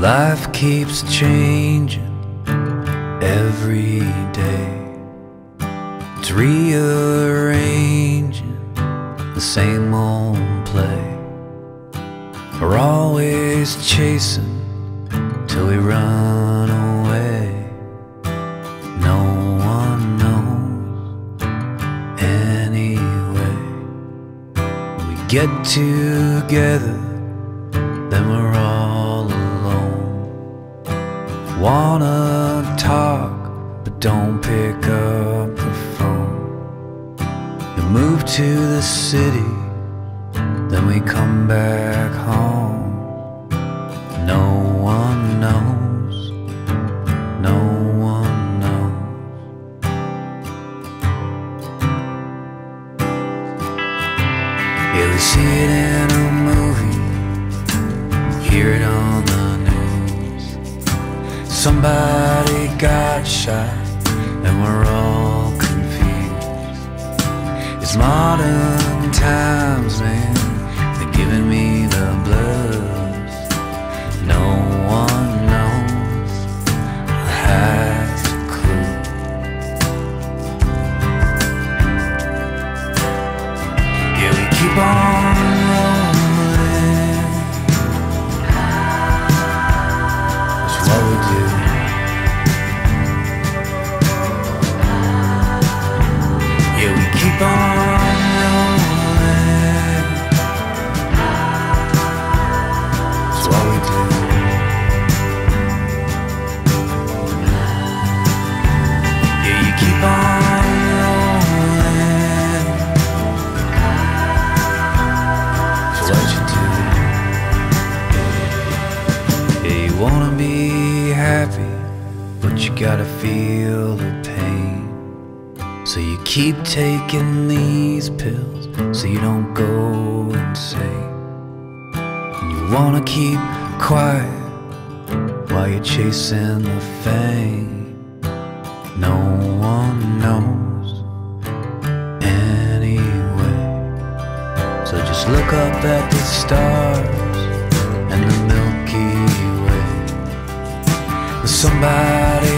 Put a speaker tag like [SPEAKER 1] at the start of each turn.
[SPEAKER 1] Life keeps changing every day. It's rearranging the same old play. We're always chasing till we run away. No one knows anyway. We get together, then we're all. Wanna talk, but don't pick up the phone. We move to the city, then we come back home. No one knows, no one knows. It in a Somebody got shot, and we're all confused. It's modern wanna be happy, but you gotta feel the pain. So you keep taking these pills so you don't go insane. And you wanna keep quiet while you're chasing the fame. No one knows anyway. So just look up at the stars and the Milky Way. There's somebody